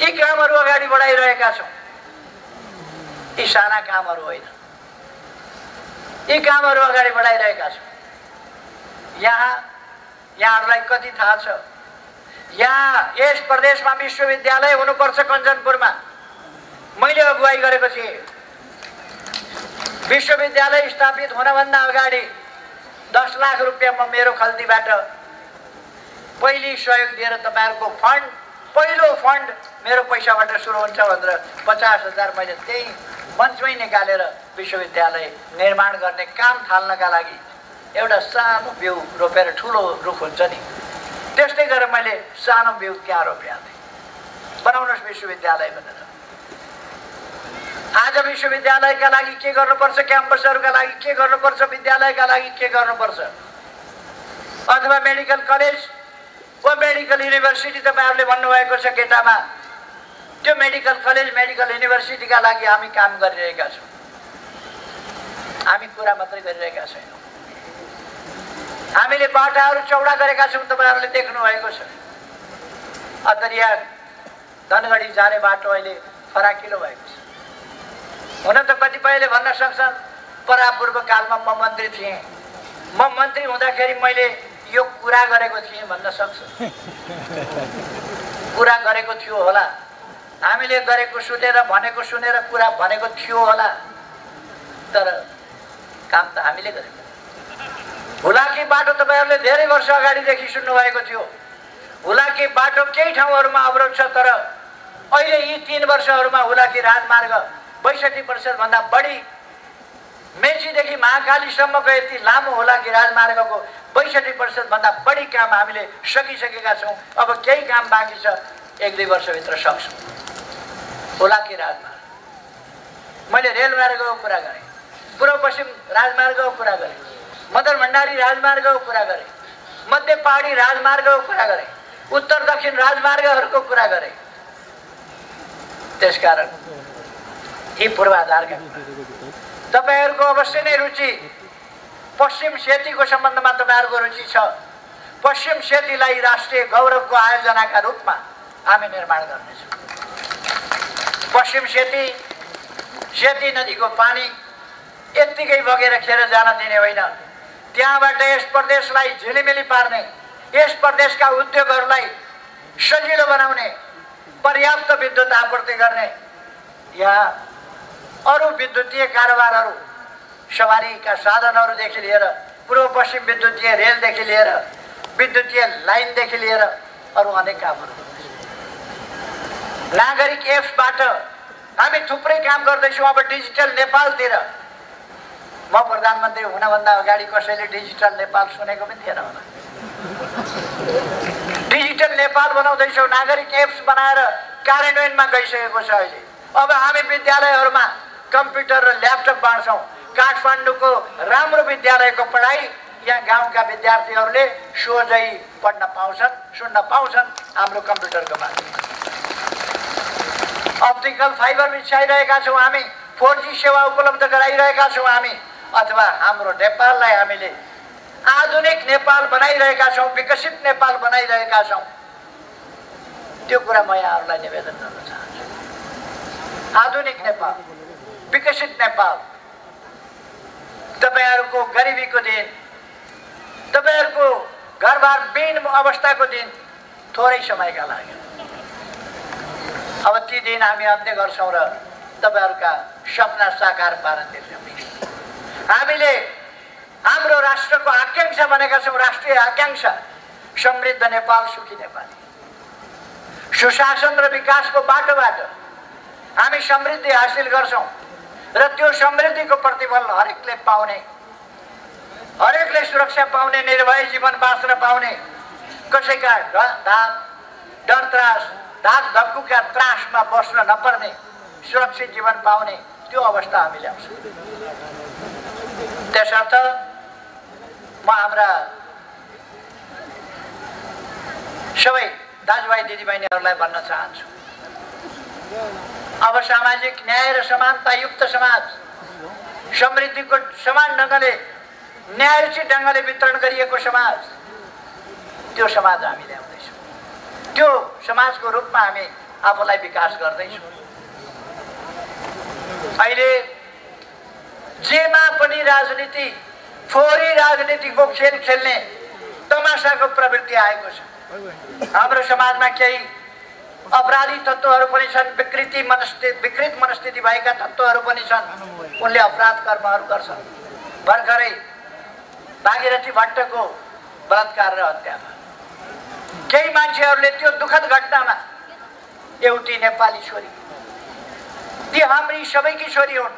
यी कामहरू अगाडि बढाइरहेका छौँ। यी साना कामहरू होइन। यी कामहरू अगाडि बढाइरहेका छौँ। यहाँ यहाँहरूलाई कति थाहा छ? यहाँ यस प्रदेशमा विश्वविद्यालय हुनुपर्छ कञ्चनपुरमा। मैले अगुवाई गरेको थिएँ। विश्वविद्यालय स्थापित हुनभन्दा अगाडि दस लाख रुपियाँ म मेरो खल्तीबाट पहिले सहयोग दिएर तपाईँहरूको फन्ड पहिलो फन्ड मेरो पैसाबाट सुरु हुन्छ भनेर पचास हजार मैले त्यही मञ्चमै निकालेर विश्वविद्यालय निर्माण गर्ने काम थाल्नका लागि एउटा सानो बिउ रोपेर ठुलो रुख हुन्छ नि? त्यस्तै गरेर मैले सानो बिउ त्यहाँ थिएँ। बनाउनुहोस् विश्वविद्यालय भनेर। आज विश्वविद्यालयका लागि के गर्नुपर्छ? क्याम्पसहरूका लागि के गर्नुपर्छ? विद्यालयका लागि के गर्नुपर्छ? अथवा मेडिकल कलेज? वा मेडिकल युनिभर्सिटी तपाईँहरूले भन्नुभएको छ केटामा त्यो मेडिकल कलेज मेडिकल युनिभर्सिटीका लागि हामी काम गरिरहेका छौँ। हामी कुरा मात्रै गरिरहेका छैनौँ। हामीले बाटाहरू चौडा गरेका छौँ तपाईँहरूले देख्नुभएको छ। अन्तरिया धनगढी जाने बाटो अहिले फराकिलो भएको छ। हुन त कतिपयले भन्न सक्छन् परापूर्व कालमा म मन्त्री थिएँ। म मन्त्री हुँदाखेरि मैले यो कुरा गरेको थिएँ भन्न सक्छ। कुरा गरेको थियो होला। हामीले गरेको सुनेर भनेको सुनेर कुरा भनेको थियो होला। तर काम त हामीले गरेको। हुलाकी बाटो तपाईँहरूले धेरै वर्ष अगाडिदेखि सुन्नुभएको थियो। हुलाकी बाटो केही ठाउँहरूमा अवरोध छ तर अहिले यी तिन वर्षहरूमा हुलाकी राजमार्ग बैसठी प्रतिशतभन्दा बढी मेचीदेखि महाकालीसम्मको यति लामो होला कि राजमार्गको बैसठी प्रतिशतभन्दा बढी काम हामीले सकिसकेका छौँ। अब केही काम बाँकी छ एक दुई वर्षभित्र सक्छौँ। होला कि राजमार्ग। मैले रेलमार्गको कुरा गरेँ। पूर्व पश्चिम राजमार्गको कुरा गरेँ। मदर भण्डारी राजमार्गको कुरा गरेँ। मध्य पहाडी राजमार्गको कुरा गरेँ। उत्तर दक्षिण राजमार्गहरूको कुरा गरेँ। त्यसकारण यी पूर्वाधारका तपाईँहरूको अवश्य नै रुचि पश्चिम सेतीको सम्बन्धमा तपाईँहरूको रुचि छ। पश्चिम सेतीलाई राष्ट्रिय गौरवको आयोजनाका रूपमा हामी निर्माण गर्नेछौँ। पश्चिम सेती सेती नदीको पानी यत्तिकै बगेर खेर जान दिने होइन। त्यहाँबाट यस प्रदेशलाई झिलिमिली पार्ने यस प्रदेशका उद्योगहरूलाई सजिलो बनाउने पर्याप्त विद्युत आपूर्ति गर्ने यहाँ अरू विद्युतीय कारोबारहरू सवारीका साधनहरूदेखि लिएर पूर्व पश्चिम विद्युतीय रेलदेखि लिएर विद्युतीय लाइनदेखि लिएर अरू अनेक कामहरू नागरिक एप्सबाट हामी थुप्रै काम गर्दैछौँ अब डिजिटल नेपालतिर। म प्रधानमन्त्री हुनभन्दा अगाडि कसैले डिजिटल नेपाल सुनेको पनि थिएन होला। डिजिटल नेपाल बनाउँदैछौँ नागरिक एप्स बनाएर कार्यान्वयनमा गइसकेको छ अहिले। अब हामी विद्यालयहरूमा कम्प्युटर र ल्यापटप बाँड्छौँ। काठमाडौँको राम्रो विद्यालयको पढाइ यहाँ गाउँका विद्यार्थीहरूले सोझै पढ्न पाउँछन् सुन्न पाउँछन् हाम्रो कम्प्युटरको माध्यमबाट अप्टिकल फाइबर बिछाइरहेका छौँ हामी फोर जी सेवा उपलब्ध गराइरहेका छौँ हामी। अथवा हाम्रो नेपाललाई हामीले आधुनिक नेपाल बनाइरहेका छौँ विकसित नेपाल बनाइरहेका छौँ। त्यो कुरा म यहाँहरूलाई निवेदन गर्न चाहन्छु। आधुनिक नेपाल विकसित नेपाल। तपाईँहरूको गरिबीको दिन तपाईँहरूको घरबार बिन अवस्थाको दिन थोरै समयका लागि। अब ती दिन हामी अन्त्य गर्छौँ र तपाईँहरूका सपना साकार पार्न दिन्छौँ हामीले हाम्रो राष्ट्रको आकाङ्क्षा भनेका छौँ राष्ट्रिय आकाङ्क्षा समृद्ध नेपाल सुखी नेपाल। सुशासन र विकासको बाटोबाट हामी समृद्धि हासिल गर्छौँ र त्यो समृद्धिको प्रतिफल हरेकले पाउने हरेकले सुरक्षा पाउने निर्भय जीवन बाँच्न पाउने कसैका धाक डर त्रास धाक धक्कुका त्रासमा बस्न नपर्ने सुरक्षित जीवन पाउने त्यो अवस्था हामी ल्याउँछौँ। त्यसर्थ म हाम्रा सबै दाजुभाइ दिदीबहिनीहरूलाई भन्न चाहन्छु अब सामाजिक न्याय र समानतायुक्त समाज समृद्धिको समान ढङ्गले न्यायोचित ढङ्गले वितरण गरिएको समाज त्यो समाज हामी ल्याउँदैछौँ त्यो समाजको रूपमा हामी आफूलाई विकास गर्दैछौँ अहिले जेमा पनि राजनीति फोहोरी राजनीतिको खेल खेल्ने तमासाको प्रवृत्ति आएको छ। हाम्रो समाजमा केही अपराधी तत्त्वहरू पनि छन् विकृति मनस्थिति विकृत मनस्थिति भएका तत्त्वहरू पनि छन्। उनले अपराध कर्महरू गर्छन्। भर्खरै भागीरथी भट्टको बलात्कार र हत्यामा केही मान्छेहरूले त्यो दुःखद घटनामा एउटी नेपाली छोरी। ती हाम्री सबैकी छोरी हुन्।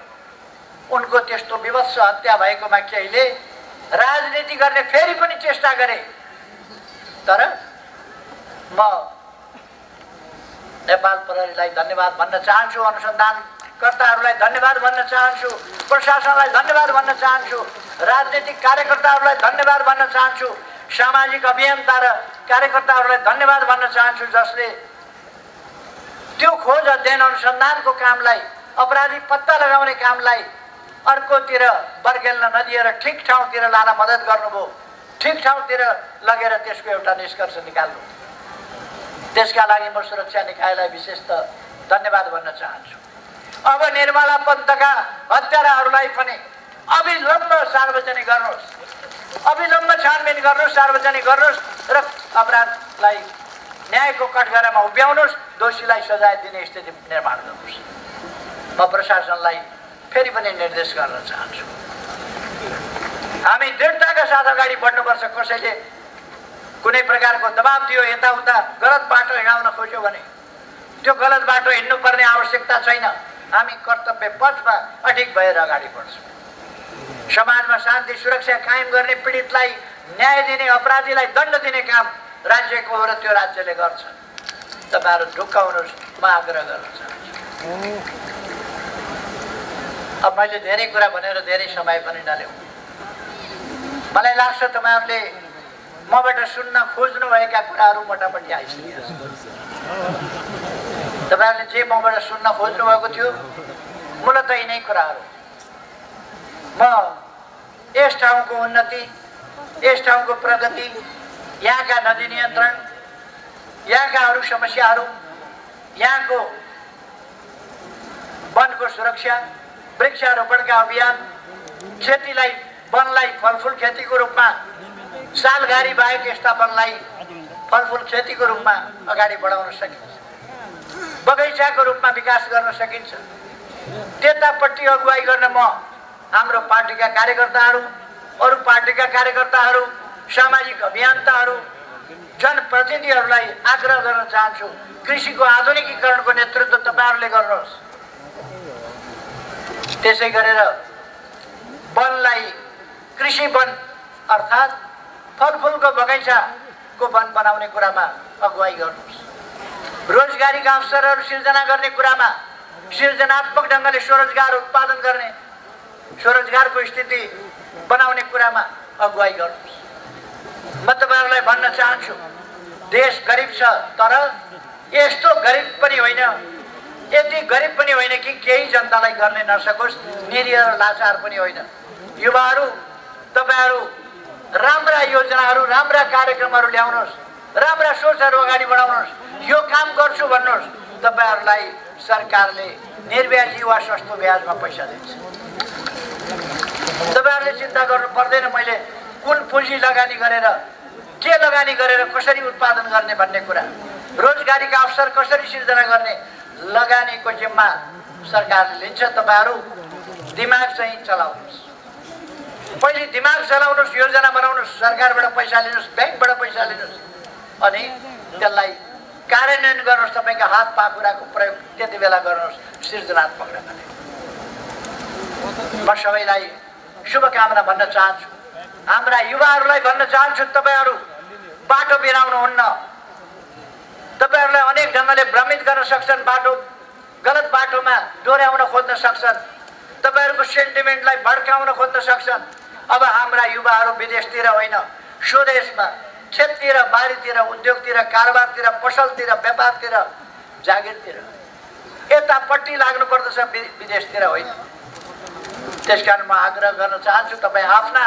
उनको त्यस्तो विवत्स हत्या भएकोमा केहीले राजनीति गर्ने फेरि पनि चेष्टा गरे। तर म नेपाल प्रहरीलाई धन्यवाद भन्न चाहन्छु अनुसन्धानकर्ताहरूलाई धन्यवाद भन्न चाहन्छु प्रशासनलाई धन्यवाद भन्न चाहन्छु राजनीतिक कार्यकर्ताहरूलाई धन्यवाद भन्न चाहन्छु सामाजिक अभियन्ता र कार्यकर्ताहरूलाई धन्यवाद भन्न चाहन्छु जसले त्यो खोज अध्ययन अनुसन्धानको कामलाई अपराधी पत्ता लगाउने कामलाई अर्कोतिर बर्गेल्न नदिएर ठिक ठाउँतिर लान मद्दत गर्नुभयो। ठिक ठाउँतिर लगेर त्यसको एउटा निष्कर्ष निकाल्नु। त्यसका लागि म सुरक्षा निकायलाई विशेष त धन्यवाद भन्न चाहन्छु। अब निर्मला पन्तका हत्याराहरूलाई पनि अविलम्ब सार्वजनिक गर्नुहोस्। अविलम्ब छानबिन गर्नुहोस् सार्वजनिक गर्नुहोस् र अपराधलाई न्यायको कठघरामा उभ्याउनुहोस् दोषीलाई सजाय दिने स्थिति निर्माण गर्नुहोस्। म प्रशासनलाई फेरि पनि निर्देश गर्न चाहन्छु। हामी दृढताका साथ अगाडि बढ्नुपर्छ। कसैले कुनै प्रकारको दबाब दियो यताउता गलत बाटो हिँडाउन खोज्यो भने त्यो गलत बाटो हिँड्नुपर्ने आवश्यकता छैन। हामी कर्तव्य पथमा अडिक भएर अगाडि बढ्छौँ। समाजमा शान्ति सुरक्षा कायम गर्ने पीडितलाई न्याय दिने अपराधीलाई दण्ड दिने काम राज्यको हो र त्यो राज्यले गर्छ। तपाईँहरू ढुक्काउनुहोस्। म आग्रह गर्न चाहन्छु। अब मैले धेरै कुरा भनेर धेरै समय पनि नल्याउँ मलाई लाग्छ तपाईँहरूले मबाट सुन्न खोज्नुभएका कुराहरू मोटामोटी आइसकेको तपाईँहरूले जे मबाट सुन्न खोज्नुभएको थियो मूलत यिनै कुराहरू। म यस ठाउँको उन्नति यस ठाउँको प्रगति यहाँका नदी नियन्त्रण यहाँका अरू समस्याहरू यहाँको वनको सुरक्षा वृक्षारोपणका अभियान खेतीलाई वनलाई फलफुल खेतीको रूपमा सालघारी बाहेक यस्ता वनलाई फलफुल खेतीको रूपमा अगाडि बढाउन सकिन्छ। बगैँचाको रूपमा विकास गर्न सकिन्छ। त्यतापट्टि अगुवाई गर्न म हाम्रो पार्टीका कार्यकर्ताहरू अरू पार्टीका कार्यकर्ताहरू सामाजिक अभियन्ताहरू जनप्रतिनिधिहरूलाई आग्रह गर्न चाहन्छु। कृषिको आधुनिकीकरणको नेतृत्व तपाईँहरूले गर्नुहोस्। त्यसै गरेर वनलाई कृषि वन अर्थात् फलफुलको बगैँचाको वन बनाउने कुरामा अगुवाई गर्नुहोस्। रोजगारीका अवसरहरू सिर्जना गर्ने कुरामा सृजनात्मक ढङ्गले स्वरोजगार उत्पादन गर्ने स्वरोजगारको स्थिति बनाउने कुरामा अगुवाई गर्नुहोस्। म तपाईँहरूलाई भन्न चाहन्छु देश गरिब छ तर यस्तो गरिब पनि होइन। यति गरिब पनि होइन कि केही जनतालाई गर्ने नसकोस् निरीह लाचार पनि होइन। युवाहरू तपाईँहरू राम्रा योजनाहरू राम्रा कार्यक्रमहरू ल्याउनुहोस् राम्रा सोचहरू अगाडि बढाउनुहोस् यो काम गर्छु भन्नुहोस् तपाईँहरूलाई सरकारले निर्ब्याजी वा सस्तो ब्याजमा पैसा दिन्छ। तपाईँहरूले चिन्ता गर्नु पर्दैन मैले कुन पुँजी लगानी गरेर के लगानी गरेर कसरी उत्पादन गर्ने भन्ने कुरा। रोजगारीका अवसर कसरी सिर्जना गर्ने लगानीको जिम्मा सरकारले लिन्छ तपाईँहरू दिमाग चाहिँ चलाउनुहोस्। पहिले दिमाग चलाउनुहोस् योजना बनाउनुहोस् सरकारबाट पैसा लिनुहोस् ब्याङ्कबाट पैसा लिनुहोस् अनि त्यसलाई कार्यान्वयन गर्नुहोस् तपाईँको हात पाखुराको प्रयोग त्यति बेला गर्नुहोस् सृजनात्मक ढङ्गले म सबैलाई शुभकामना भन्न चाहन्छु। हाम्रा युवाहरूलाई भन्न चाहन्छु तपाईँहरू बाटो बिराउनुहुन्न। तपाईँहरूलाई अनेक ढङ्गले भ्रमित गर्न सक्छन् बाटो गलत बाटोमा डोर्याउन खोज्न सक्छन्। तपाईँहरूको सेन्टिमेन्टलाई भड्काउन खोज्न सक्छन्। अब हाम्रा युवाहरू विदेशतिर होइन स्वदेशमा खेततिर बारीतिर उद्योगतिर कारोबारतिर पसलतिर व्यापारतिर जागिरतिर। यतापट्टि लाग्नु पर्दछ विदेशतिर होइन। त्यस कारण म आग्रह गर्न चाहन्छु तपाईँ आफ्ना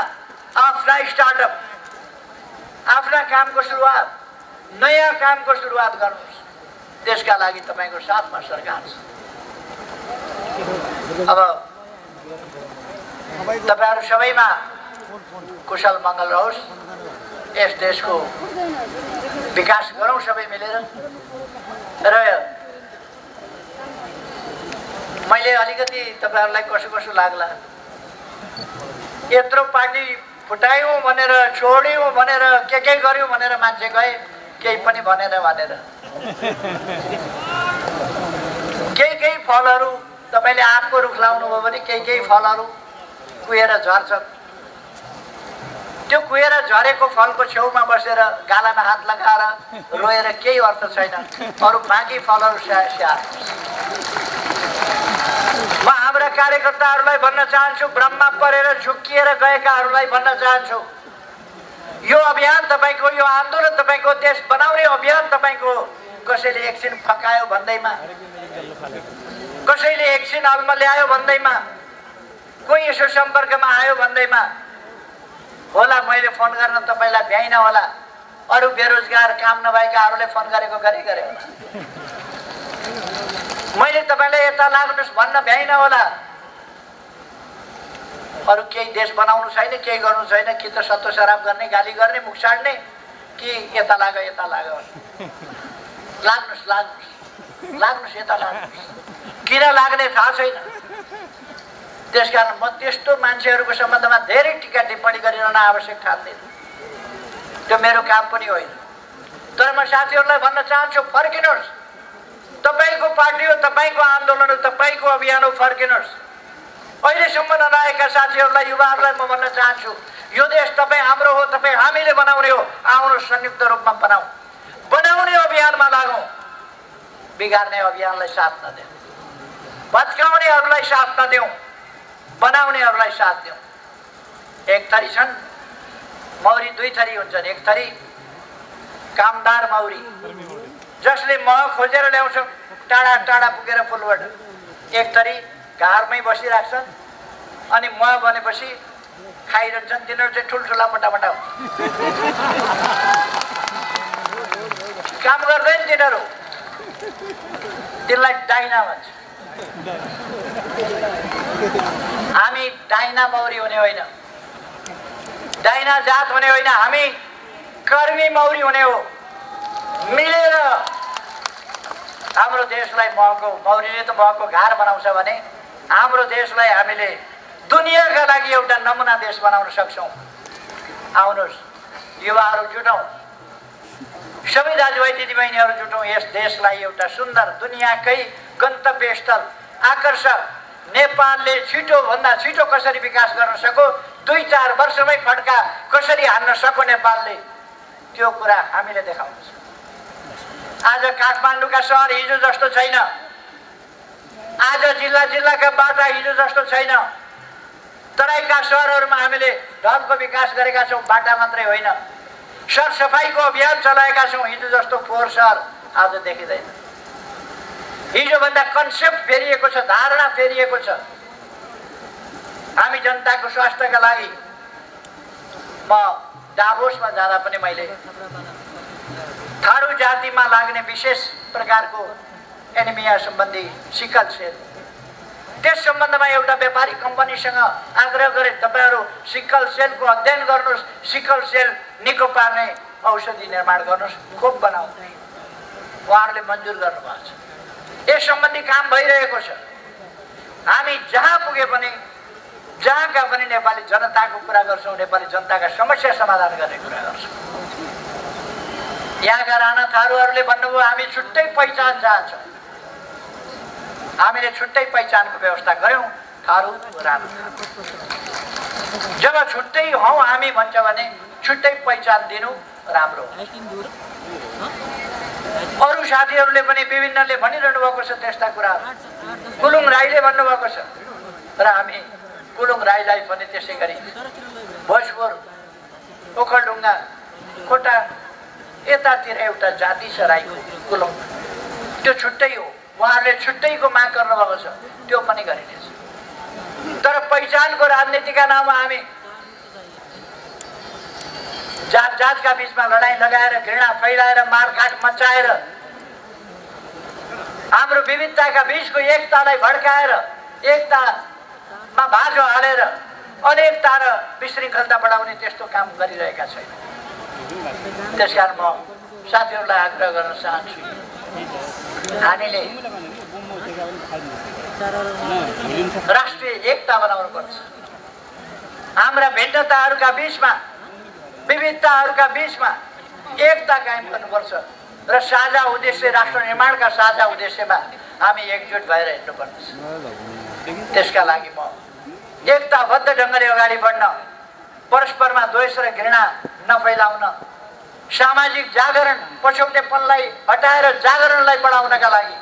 आफ्ना स्टार्टअप आफ्ना कामको सुरुवात नयाँ कामको सुरुवात गर्नुहोस्। त्यसका लागि तपाईँको साथमा सरकार छ। अब तपाईँहरू सबैमा कुशल मङ्गल रहोस्। यस देशको विकास गरौँ सबै मिलेर। र मैले अलिकति तपाईँहरूलाई कसो कसो लाग्ला। यत्रो पार्टी फुटायौँ भनेर छोड्यौँ भनेर के के गऱ्यौँ भनेर मान्छे गए। केही पनि भनेर भनेर। केही केही फलहरू तपाईँले आँपको रुख लाउनुभयो भने केही केही फलहरू कुहेर झर्छन्। त्यो कुहेर झरेको फलको छेउमा बसेर गालामा हात लगाएर रोएर केही अर्थ छैन। अरू बाँकी फलहरू स्या स्या म हाम्रा कार्यकर्ताहरूलाई भन्न चाहन्छु ब्रह्मा परेर झुक्किएर गएकाहरूलाई भन्न चाहन्छु। यो अभियान तपाईँको यो आन्दोलन तपाईँको देश बनाउने अभियान तपाईँको कसैले एकछिन फकायो भन्दैमा कसैले एकछिन अलमा ल्यायो भन्दैमा कोही यसो सम्पर्कमा आयो भन्दैमा होला मैले फोन गर्न तपाईँलाई भ्याइनँ होला। अरू बेरोजगार काम नभएकाहरूले फोन गरेको गरे गरे मैले तपाईँलाई यता लाग्नुहोस् भन्न भ्याइनँ होला। अरू केही देश बनाउनु छैन केही गर्नु छैन कि त सत्तो शराब गर्ने गाली गर्ने मुख छाड्ने कि यता लाग यता लाग। लाग्नुहोस् लाग्नुहोस् लाग्नुहोस् यता लाग्नुहोस् किन लाग्ने थाहा छैन। त्यस कारण म त्यस्तो मान्छेहरूको सम्बन्धमा धेरै टिका टिप्पणी गरिरहन आवश्यक ठान्दिनँ। त्यो मेरो काम पनि होइन। तर म साथीहरूलाई भन्न चाहन्छु फर्किनुहोस्। तपाईँको पार्टी हो तपाईँको आन्दोलन हो तपाईँको अभियान हो फर्किनुहोस्। अहिलेसम्म नआएका साथीहरूलाई युवाहरूलाई म भन्न चाहन्छु यो देश तपाईँ हाम्रो हो तपाईँ हामीले बनाउने हो आउनुहोस् संयुक्त रूपमा बनाऊ। बनाउने अभियानमा लागौँ बिगार्ने अभियानलाई साथ नदेऊ। भत्काउनेहरूलाई साथ नदेऊ बनाउनेहरूलाई साथ दिउँ एक थरी छन् मौरी दुई थरी हुन्छन् एक थरी। कामदार मौरी जसले मह खोजेर ल्याउँछ टाढा टाढा पुगेर पुलबाट एक थरी। घरमै बसिरहेछन् अनि मह भनेपछि खाइरहन्छन् तिनीहरू चाहिँ ठुल्ठुला मोटामोटा काम गर्दैन तिनीहरू। तिनलाई डाइना भन्छ। हामी डाइना मौरी हुने होइन। डाइना जात हुने होइन। हामी कर्मी मौरी हुने हो। मिलेर हाम्रो देशलाई महको मौरीले त महको घार बनाउँछ भने हाम्रो देशलाई हामीले दुनियाँका लागि एउटा नमुना देश बनाउन सक्छौँ। आउनुहोस् युवाहरू जुटौँ। सबै दाजुभाइ दिदीबहिनीहरू जुटौँ। यस देशलाई एउटा सुन्दर दुनियाँकै गन्तव्य स्थल आकर्षक नेपालले छिटोभन्दा छिटो कसरी विकास गर्न सको दुई चार वर्षमै फड्का कसरी हान्न सको नेपालले त्यो कुरा हामीले देखाउनु छ आज काठमाडौँका सहर हिजो जस्तो छैन। आज जिल्ला जिल्लाका बाटा हिजो जस्तो छैन। तराईका सहरहरूमा हामीले ढलको विकास गरेका छौँ बाटा मात्रै होइन। सरसफाइको अभियान चलाएका छौँ हिजो जस्तो फोहोर सहर आज देखिँदैन। हिजोभन्दा कन्सेप्ट फेरिएको छ धारणा फेरिएको छ। हामी जनताको स्वास्थ्यका लागि म डाभोसमा जाँदा पनि मैले थारू जातिमा लाग्ने विशेष प्रकारको एनिमिया सम्बन्धी सिकल सेल त्यस सम्बन्धमा एउटा व्यापारी कम्पनीसँग आग्रह गरे तपाईँहरू सिकल सेलको अध्ययन गर्नुहोस्। सिकल सेल निको पार्ने औषधि निर्माण गर्नुहोस्। खोप बनाउनुहोस् उहाँहरूले मन्जुर गर्नुभएको छ। यस सम्बन्धी काम भइरहेको छ। हामी जहाँ पुगे पनि जहाँका पनि नेपाली जनताको कुरा गर्छौँ नेपाली जनताका समस्या समाधान गर्ने कुरा गर्छौँ। यहाँका राणा थारूहरूले भन्नुभयो हामी छुट्टै पहिचान चाहन्छौँ हामीले छुट्टै पहिचानको व्यवस्था गऱ्यौँ। थारू थारू। जब छुट्टै हौ हामी भन्छ भने छुट्टै पहिचान दिनु राम्रो अरू साथीहरूले पनि विभिन्नले भनिरहनु भएको छ त्यस्ता कुराहरू कुलुङ राईले भन्नुभएको छ र हामी कुलुङ राईलाई पनि त्यसै गरी भोजपुर ओखलढुङ्गा खोटा यतातिर एउटा जाति छ राईको कुलुङ। त्यो छुट्टै हो। उहाँहरूले छुट्टैको माग गर्नुभएको छ। त्यो पनि गरिनेछ। तर पहिचानको राजनीतिका नाममा हामी जात जातका बिचमा लडाइँ लगाएर घृणा फैलाएर मारकाट मचाएर हाम्रो विविधताका बिचको एकतालाई भड्काएर एकतामा भाँजो हालेर अनेकता र विशृङ्खलता बढाउने त्यस्तो काम गरिरहेका छैन। त्यसकारण म साथीहरूलाई आग्रह गर्न चाहन्छु। हामीले राष्ट्रिय एकता बनाउनु पर्छ। हाम्रा भिन्नताहरूका बिचमा विविधताहरूका बिचमा एकता कायम गर्नुपर्छ र साझा उद्देश्य राष्ट्र निर्माणका साझा उद्देश्यमा हामी एकजुट भएर हिँड्नुपर्नेछ। त्यसका लागि म एकताबद्ध ढङ्गले अगाडि बढ्न परस्परमा द्वेष र घृणा नफैलाउन सामाजिक जागरण पछौटेपनलाई हटाएर जागरणलाई बढाउनका लागि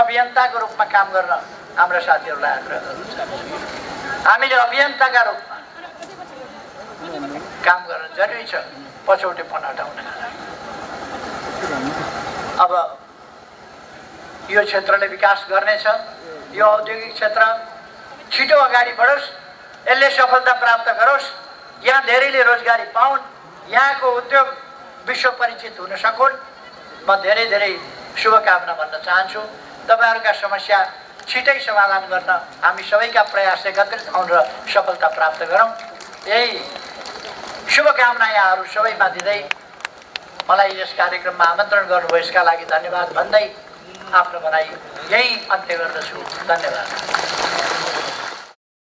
अभियन्ताको रूपमा काम गर्न हाम्रा साथीहरूलाई आग्रह चाहन्छु हामीले अभियन्ताका रूपमा काम गर्न जरुरी छ पछौटेपन हटाउनका लागि। अब यो क्षेत्रले विकास गर्नेछ यो औद्योगिक क्षेत्र छिटो अगाडि बढोस् यसले सफलता प्राप्त गरोस् यहाँ धेरैले रोजगारी पाउन् यहाँको उद्योग विश्व परिचित हुन सकुन्। म धेरै धेरै शुभकामना भन्न चाहन्छु। तपाईँहरूका समस्या छिटै समाधान गर्न हामी सबैका प्रयास एकत्रित हौँ र सफलता प्राप्त गरौँ। यही शुभकामना यहाँहरू सबैमा दिँदै मलाई यस कार्यक्रममा आमन्त्रण गर्नुभयो यसका लागि धन्यवाद भन्दै आफ्नो भनाइ यही अन्त्य गर्दछु। धन्यवाद।